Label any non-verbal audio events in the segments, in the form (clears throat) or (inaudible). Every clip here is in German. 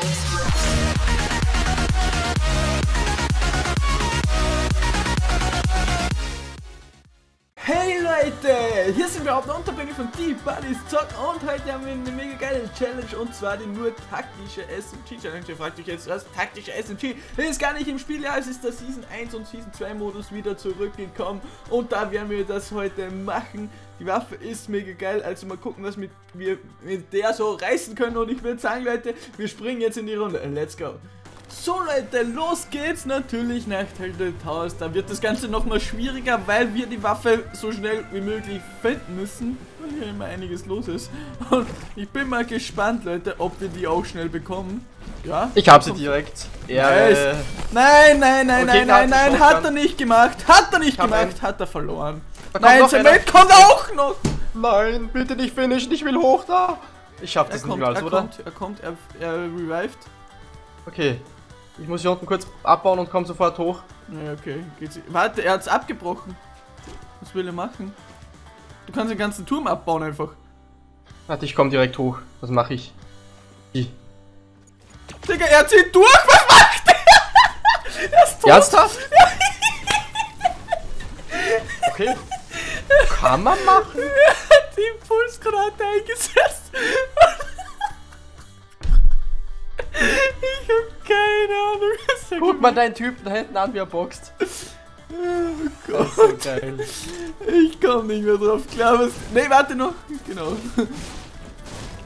Thank you. Leute, hier sind wir auf der Unterbringung von Deep Buddies Zock und heute haben wir eine mega geile Challenge und zwar die nur taktische SMG Challenge. Ihr fragt euch jetzt, was taktische SMG ist gar nicht im Spiel, ja, es ist der Season 1 und Season 2 Modus wieder zurückgekommen und da werden wir das heute machen. Die Waffe ist mega geil, also mal gucken, was mit, wir mit der so reißen können und ich würde sagen, Leute, wir springen jetzt in die Runde. Let's go. So Leute, los geht's natürlich nach Tilted House. Da wird das Ganze nochmal schwieriger, weil wir die Waffe so schnell wie möglich finden müssen. Weil hier immer einiges los ist. Und ich bin mal gespannt, Leute, ob wir die auch schnell bekommen. Ja? Ich hab sie direkt. Ja, Nice. äh, Nein, nein, nein, Okay, nein, nein, nein, hat er nicht gemacht. Hat er nicht gemacht, einen. hat er verloren. Nein, noch Cement kommt auch noch. nein, bitte nicht finishen, ich will hoch da. Ich schaff Er das kommt, niemals, er oder? kommt, er kommt, er, er revived. Okay. Ich muss hier unten kurz abbauen und komm sofort hoch. Ja, okay. Geht's. Warte, er hat's abgebrochen. Was will er machen? Du kannst den ganzen Turm abbauen einfach. Warte, ich komm direkt hoch. Was mache ich? Wie? Digga, er zieht durch. Was macht er? (laughs) er ist tot. Ernsthaft? (laughs) Okay. Kann man machen? (laughs) Er hat die Impulsgranate eingesetzt. ich hab keine Ahnung, was er Guck mal deinen Typen da hinten an, wie er boxt. (laughs) Oh Das ist Gott. geil. Ich komm nicht mehr drauf klar, was. Nee, warte noch. Genau.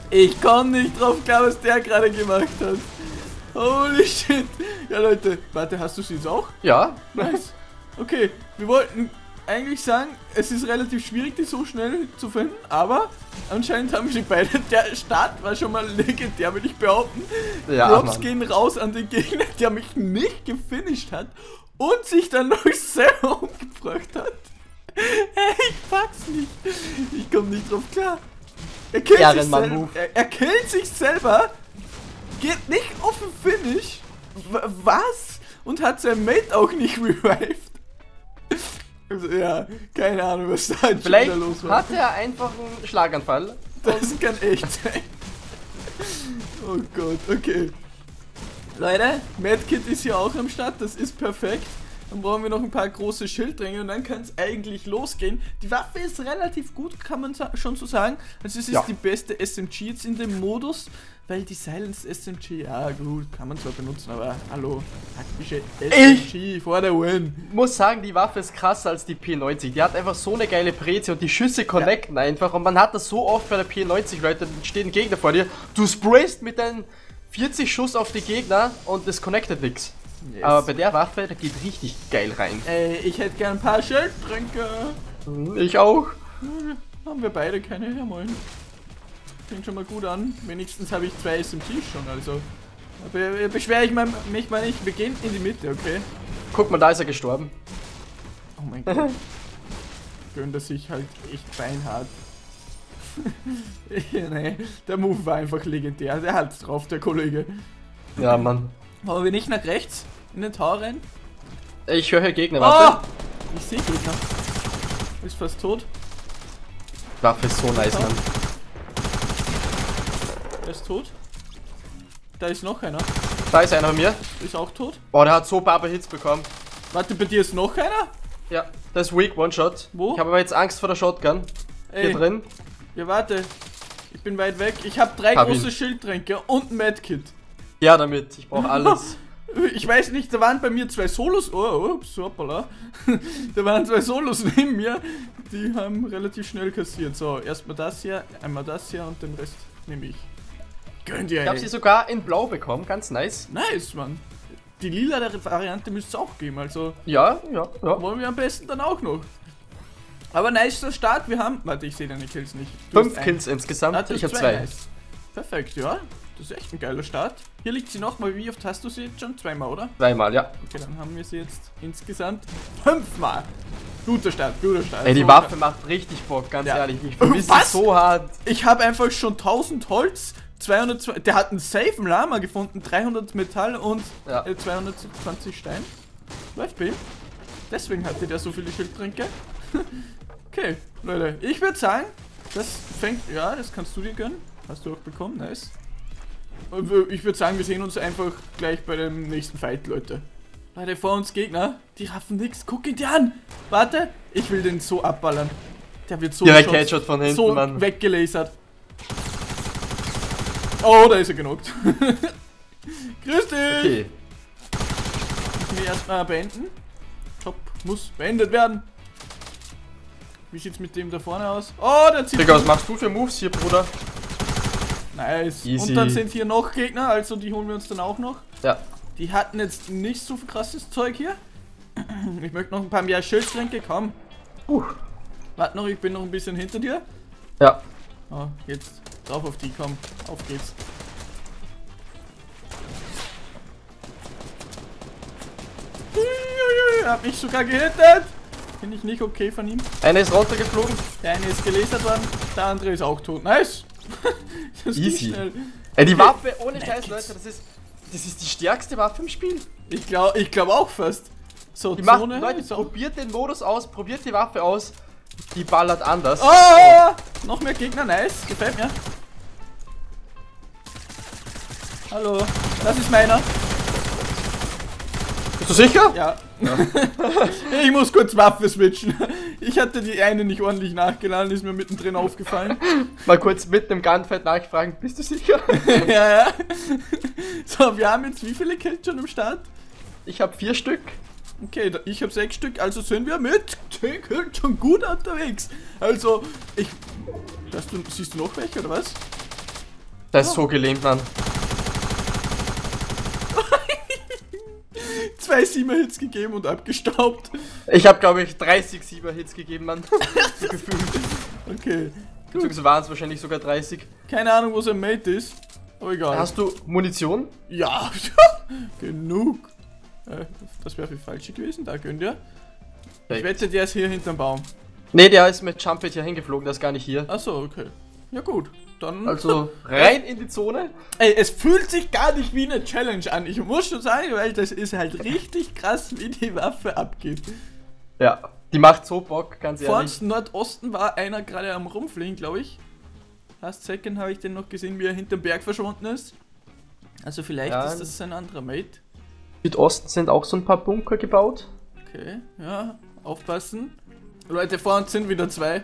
Ich komm nicht drauf klar, was der gerade gemacht hat. Holy shit. Ja, Leute, warte, hast du sie jetzt auch? Ja? Nice. Okay, wir wollten eigentlich sagen, es ist relativ schwierig, die so schnell zu finden, aber anscheinend haben sie beide. (laughs) Der Start war schon mal legendär, würde ich behaupten. Ja, Props gehen raus an den Gegner, der mich nicht gefinisht hat und sich dann noch (laughs) selber umgebracht hat. Ich pack's nicht. Ich komm nicht drauf klar. Er killt, sich, sel er, er killt sich selber, geht nicht auf den Finish. W was? Und hat sein Mate auch nicht (laughs) revived. Ja, keine Ahnung, was da jetzt Vielleicht wieder los war. hat er einfach einen Schlaganfall. Das kann echt sein. Oh Gott, okay. Leute, Medkit ist hier auch am Start, das ist perfekt. Dann brauchen wir noch ein paar große Schilddränge und dann kann es eigentlich losgehen. Die Waffe ist relativ gut, kann man schon so sagen. Also es ist Ja. die beste SMG jetzt in dem Modus, weil die Silence SMG, ja gut, kann man zwar benutzen, aber hallo, taktische SMG for the win. muss sagen, die Waffe ist krasser als die P90. Die hat einfach so eine geile Preze und die Schüsse connecten einfach. Und man hat das so oft bei der P90, Leute, da steht ein Gegner vor dir. Du sprayst mit deinen 40 Schuss auf die Gegner und es connectet nix. Yes. Aber bei der Waffe, da geht richtig geil rein. Ey, ich hätte gern ein paar Schildtränke. Ich auch. Haben wir beide keine, ja moin. Fängt schon mal gut an. Wenigstens habe ich zwei SMGs schon, also. Äh, beschwere ich mal, mich mal nicht. Wir gehen in die Mitte, okay? Guck mal, da ist er gestorben. Oh mein Gott. (laughs) Gönnt er sich halt echt beinhart. ja, (laughs) nee, der Move war einfach legendär. Der hat's drauf, der Kollege. Ja, Mann. Wollen wir nicht nach rechts in den Tower rennen? Ich höre hier Gegner, Oh! warte. Ich sehe Gegner. Ist fast tot. Waffe ist so nice, Mann. Der ist tot. Da ist noch einer. Da ist einer bei mir. Ist auch tot. Boah, der hat so Baba Hits bekommen. Warte, bei dir ist noch einer? Ja, das ist weak, One-Shot. Wo? Ich habe aber jetzt Angst vor der Shotgun. Ey, Hier drin. Ja, warte. Ich bin weit weg. Ich habe drei Hab große ihn. Schildtränke und ein Medkit. Ja, damit. Ich brauche (laughs) alles. Ich weiß nicht, da waren bei mir zwei Solos. Oh, ups, hoppala. (laughs) Da waren zwei Solos neben mir. Die haben relativ schnell kassiert. So, erstmal das hier, einmal das hier und den Rest nehme ich. Gönnt ihr, Ich habe sie sogar in Blau bekommen, ganz nice. Nice, Mann. Die lila Variante müsste es auch geben, also Ja, ja, ja. wollen wir am besten dann auch noch. Aber nice der Start, wir haben. Warte, ich sehe deine Kills nicht. Du Fünf. Kills insgesamt. Ah, ich habe zwei. Nice. Perfekt, ja. Das ist echt ein geiler Start. Hier liegt sie nochmal. Wie oft hast du sie jetzt schon? Zweimal, oder? Zweimal, ja. Okay, dann haben wir sie jetzt insgesamt fünfmal. Guter Start, guter Start. Ey, die So Waffe macht richtig Bock, ganz Ja. ehrlich. Ich vermisse so hart. Ich habe einfach schon 1000 Holz, 200, der hat einen safe Lama gefunden, 300 Metall und Ja. äh, 220 Stein. Läuft bei ihm. Deswegen hatte der so viele Schildtränke. (laughs) okay, Leute, ich würde sagen, das fängt, ja, das kannst du dir gönnen. Hast du auch bekommen, nice. Ich würde sagen, wir sehen uns einfach gleich bei dem nächsten Fight, Leute. Leute, vor uns Gegner, die raffen nix. Guck ihn dir an. Warte, ich will den so abballern. Der wird so Direkt Headshot von hinten, so Mann. weggelasert. Oh, da ist er genockt. (laughs) Grüß dich. Okay. Müssen wir erstmal beenden. Top, muss beendet werden. Wie sieht's mit dem da vorne aus? Oh, der zieht. Digga, was machst du für Moves hier, Bruder? Nice. Easy. Und dann sind hier noch Gegner, also die holen wir uns dann auch noch. Ja. Die hatten jetzt nicht so viel krasses Zeug hier. Ich möchte noch ein paar mehr Schildtränke, komm. Uh. Warte noch, ich bin noch ein bisschen hinter dir. Ja. Oh, jetzt drauf auf die, komm. Auf geht's. Hab mich sogar gehittet. Finde ich nicht okay von ihm. Einer ist runtergeflogen. Der eine ist gelasert worden, der andere ist auch tot. Nice. (laughs) Das Easy. schnell. Ey, die Waffe, ohne Scheiß, geht's. Leute, das ist, das ist die stärkste Waffe im Spiel. Ich glaube ich glaub auch fast. So, Die macht, Zone. Leute, so. probiert den Modus aus, probiert die Waffe aus. Die ballert anders. Oh, noch mehr Gegner, nice, gefällt mir. Hallo, das ist meiner. Bist du sicher? Ja. (laughs) ich muss kurz Waffe switchen. Ich hatte die eine nicht ordentlich nachgeladen, ist mir mittendrin aufgefallen. Mal kurz mit dem Gunfight nachfragen, bist du sicher? (laughs) ja, ja. So, wir haben jetzt wie viele Kills schon im Start? Ich habe vier Stück. Okay, ich habe sechs Stück, also sind wir mit 10 Kills schon gut unterwegs. Also, ich. Hast du, siehst du noch welche oder was? Das ist so gelähmt, Mann. Zwei Siemer-Hits gegeben und abgestaubt. Ich habe, glaube ich, 30 Sieber-Hits gegeben, Mann. (laughs) so gefühlt. Okay. Beziehungsweise waren es wahrscheinlich sogar 30. Keine Ahnung, wo sein Mate ist. Aber egal. Hast du Munition? Ja, (laughs) genug. Äh, das wäre für falsche gewesen, da könnt ihr. Ich wette, der ist hier hinterm Baum. Ne, der ist mit Jumpet hier hingeflogen, der ist gar nicht hier. Achso, okay. Ja gut, dann... Also (laughs) rein in die Zone. Ey, es fühlt sich gar nicht wie eine Challenge an. Ich muss schon sagen, weil das ist halt richtig krass, wie die Waffe abgeht. Ja, die macht so Bock, ganz Vor ehrlich. uns Nordosten war einer gerade am rumfliegen, glaube ich. Last second habe ich den noch gesehen, wie er hinterm Berg verschwunden ist. Also vielleicht Ja. ist das sein anderer Mate. Südosten sind auch so ein paar Bunker gebaut. Okay, ja, aufpassen. Leute, vor uns sind wieder zwei.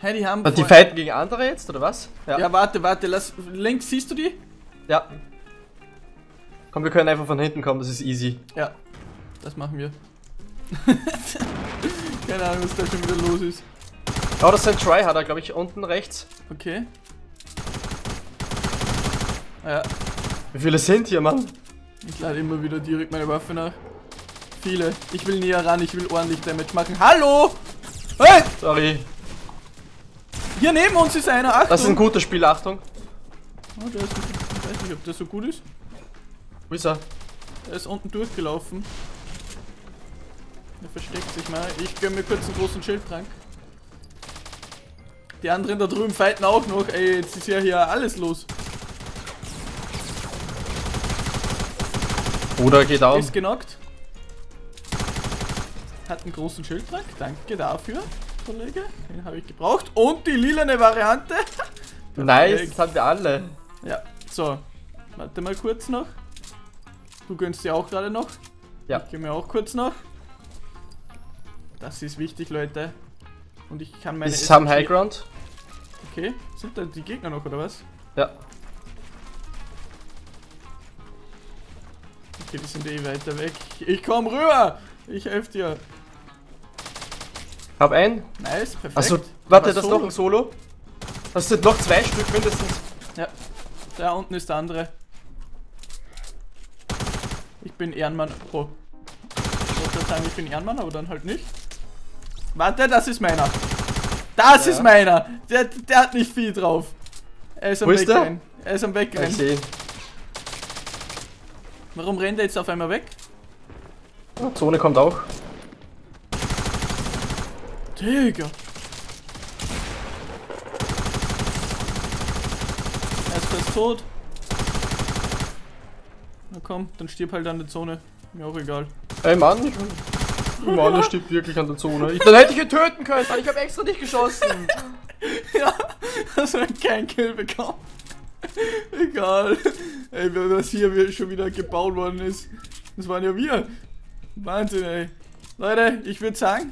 Hey, die haben. Und die fighten gegen andere jetzt, oder was? Ja, warte, warte, lass. Links siehst du die? Ja. Komm, wir können einfach von hinten kommen, das ist easy. Ja, das machen wir. (laughs) Keine Ahnung, was da schon wieder los ist. Oh, das ist ein Tryharder, glaube ich, unten rechts. Okay. Ja, Wie viele sind hier, Mann? ich lade immer wieder direkt meine Waffe nach. Viele. Ich will näher ran, ich will ordentlich Damage machen. Hallo! Hey! Sorry. Hier neben uns ist einer. Achtung! Das ist ein gutes Spiel, Achtung. Oh, der ist, ich weiß nicht, ob der so gut ist. Wo ist er? Er ist unten durchgelaufen. Er versteckt sich mal. Ich gönn mir kurz einen großen Schildtrank. Die anderen da drüben fighten auch noch. Ey, jetzt ist ja hier alles los. Bruder, geht down. Ist genockt. Hat einen großen Schildtrank. Danke dafür, Kollege. Den habe ich gebraucht. Und die lilane Variante. (laughs) Nice, das haben wir alle. Ja, so. Warte mal kurz noch. Du gönnst dir auch gerade noch. Ja. Ich geh mir auch kurz noch. Das ist wichtig, Leute. Und ich kann meine. Ist High Ground? Okay, sind da die Gegner noch oder was? Ja. Okay, die sind eh weiter weg. Ich komm rüber! Ich helfe dir. Hab einen. Nice, perfekt. Achso, warte, das ist noch ein Solo. Das sind noch zwei Stück mindestens. Ja, da unten ist der andere. Ich bin Ehrenmann. Oh. Ich wollte sagen, ich bin Ehrenmann, aber dann halt nicht. Warte, das ist meiner. Das Ja. ist meiner. Der, der hat nicht viel drauf. Er ist am Wo ist der? Wegrennen. Er ist am Ich Wegrennen. sehe ihn. Warum rennt er jetzt auf einmal weg? Oh, Zone kommt auch. Digga. Er ist fast tot. Na komm, dann stirb halt an der Zone. Mir auch egal. Ey Mann, ich Mann, der stirbt wirklich an der Zone. Ich, dann hätte ich ihn töten können, Mann. Ich habe extra nicht geschossen. (laughs) Ja, hast du keinen Kill bekommen. Egal. Ey, was hier schon wieder gebaut worden ist. Das waren ja wir. Wahnsinn, ey. Leute, ich würde sagen,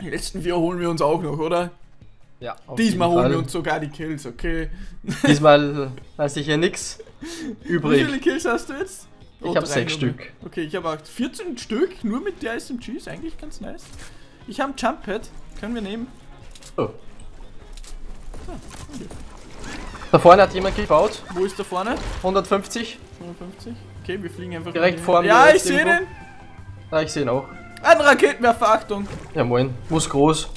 die letzten vier holen wir uns auch noch, oder? Ja. Diesmal holen wir uns sogar die Kills, okay? (laughs) Diesmal weiß ich hier nix übrig. Wie viele Kills hast du jetzt? Oh, ich habe sechs Stück. Okay, ich habe 14 Stück, nur mit der SMG, ist eigentlich ganz nice. Ich habe ein Jump Pad, können wir nehmen. Oh. So, okay. Da vorne hat jemand gebaut. Wo ist da vorne? 150. 150. Okay, wir fliegen einfach. Direkt vor mir. Ja, ich sehe den. Ja, ich sehe ihn auch. Ein Raketenwerfer, Achtung. Ja, moin. Muss groß.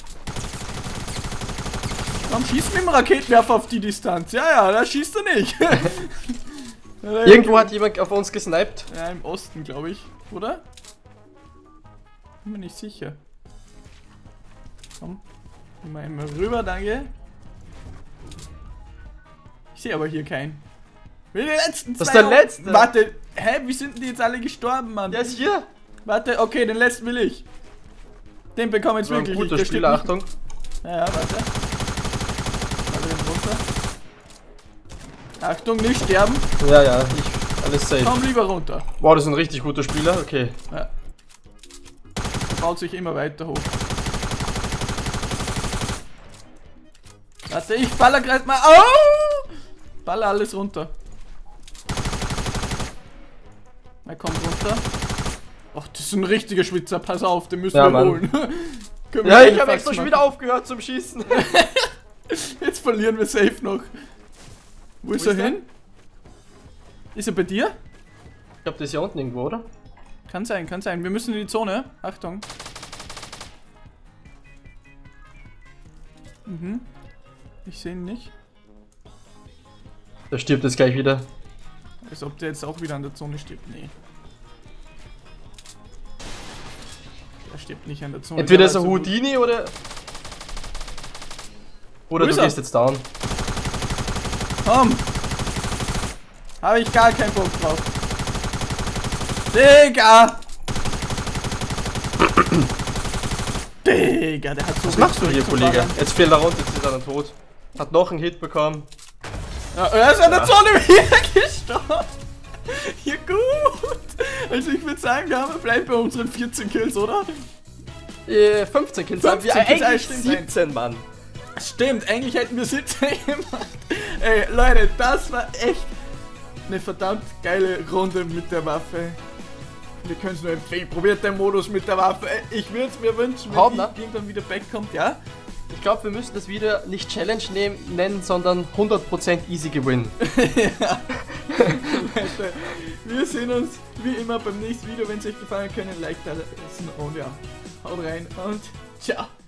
Warum schießt mit dem Raketenwerfer auf die Distanz? Ja, ja, da schießt er nicht. (laughs) Irgendwo hat jemand auf uns gesniped. Ja, im Osten, glaube ich. Oder? Bin mir nicht sicher. Komm. Wir einmal rüber, danke. Ich sehe aber hier keinen. Will die letzten zwei. Das ist der letzte. Warte, hä, wie sind die jetzt alle gestorben, Mann? Der ist hier. Warte, okay, den letzten will ich. Den bekomme ich jetzt wirklich. Guter nicht. Spieler, Achtung. Ja, ja, warte. Warte, den runter. Achtung, nicht sterben. Ja, ja, ich, alles safe. Komm lieber runter. Wow, das ist ein richtig guter Spieler, okay. Ja. Baut sich immer weiter hoch. Warte, ich baller gerade mal. Oh! Baller alles runter. Er kommt runter. Ach, das ist ein richtiger Schwitzer. Pass auf, den müssen ja, wir holen. (laughs) ja, ich habe extra schon wieder aufgehört zum Schießen. (laughs) Jetzt verlieren wir safe noch. Wo, Wo ist, er hin? Ist er bei dir? Ich glaube, der ist hier unten irgendwo, oder? Kann sein, kann sein. Wir müssen in die Zone. Achtung. Mhm. Ich sehe ihn nicht. Der stirbt jetzt gleich wieder. Als ob der jetzt auch wieder an der Zone stirbt. Nee. Stirbt nicht an der Zone. Entweder ist er Houdini oder... Oder du gehst jetzt down. Komm! Habe ich gar keinen Bock drauf. Digga! (clears throat) Digga, der hat so Was machst du hier, Kollege? Jetzt fehlt er runter, jetzt ist er dann tot. Hat noch einen Hit bekommen. Ja, er ist an der Zone (laughs) wieder gestorben. Ja gut. (laughs) Also ich würde sagen, haben wir vielleicht bei unseren 14 Kills, oder? Äh, 15 Kills 15 haben wir Kills, eigentlich 17, Mann. Stimmt, eigentlich hätten wir 17 (laughs) gemacht. Ey, Leute, das war echt eine verdammt geile Runde mit der Waffe. Wir können es nur empfehlen. Probiert den Modus mit der Waffe. Ich würde es mir wünschen, wenn die irgendwann wieder backkommt, ja? Ich glaube, wir müssen das Video nicht Challenge nehmen, nennen, sondern 100% easy gewinn. (laughs) ja. (laughs) Wir sehen uns wie immer beim nächsten Video. Wenn es euch gefallen hat, ein Like da lassen. Und ja, haut rein und ciao.